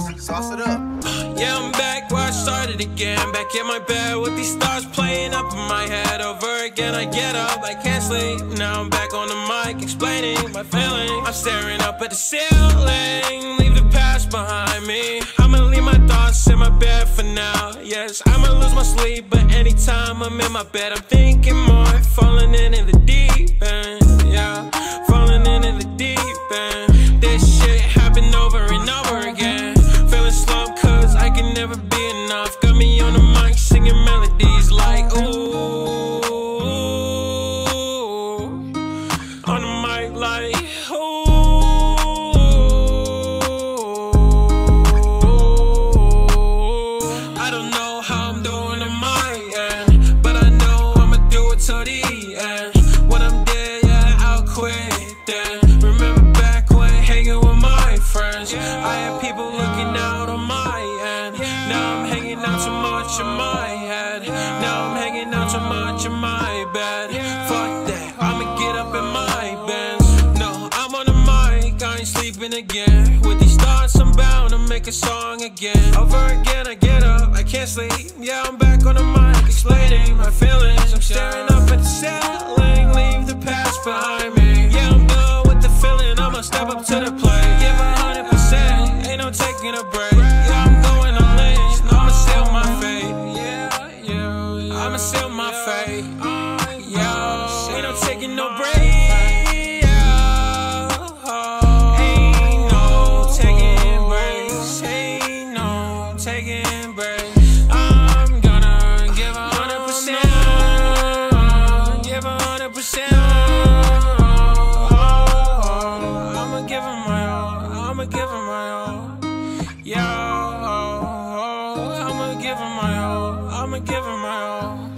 sauce, sauce it up. Yeah, I'm back where I started again. Back in my bed with these stars playing up in my head. Over again, I get up, I can't sleep. Now I'm back on the mic, explaining my feelings. I'm staring up at the ceiling, leave the past behind me. I'ma leave my thoughts in my bed for now. Yes, I'ma lose my sleep, but anytime I'm in my bed, I'm thinking more. Falling in my head. Now I'm hanging out too much in my bed. Fuck that, I'ma get up in my bed. No, I'm on the mic, I ain't sleeping again. With these thoughts, I'm bound to make a song again. Over again, I get up, I can't sleep. Yeah, I'm back on the mic, explaining my feelings. I'm staring up at the ceiling, leave the past behind me. Yeah, I'm done with the feeling, I'ma step up to the plate. Give a hundred percent, ain't no taking a break. I'ma seal my fate. Oh, yeah, oh, ain't no oh. taking no break. Ain't no taking breaks. Ain't no taking breaks. I'm gonna give a hundred percent. I'ma give a hundred percent. I'ma give him my all. I'ma give him my all.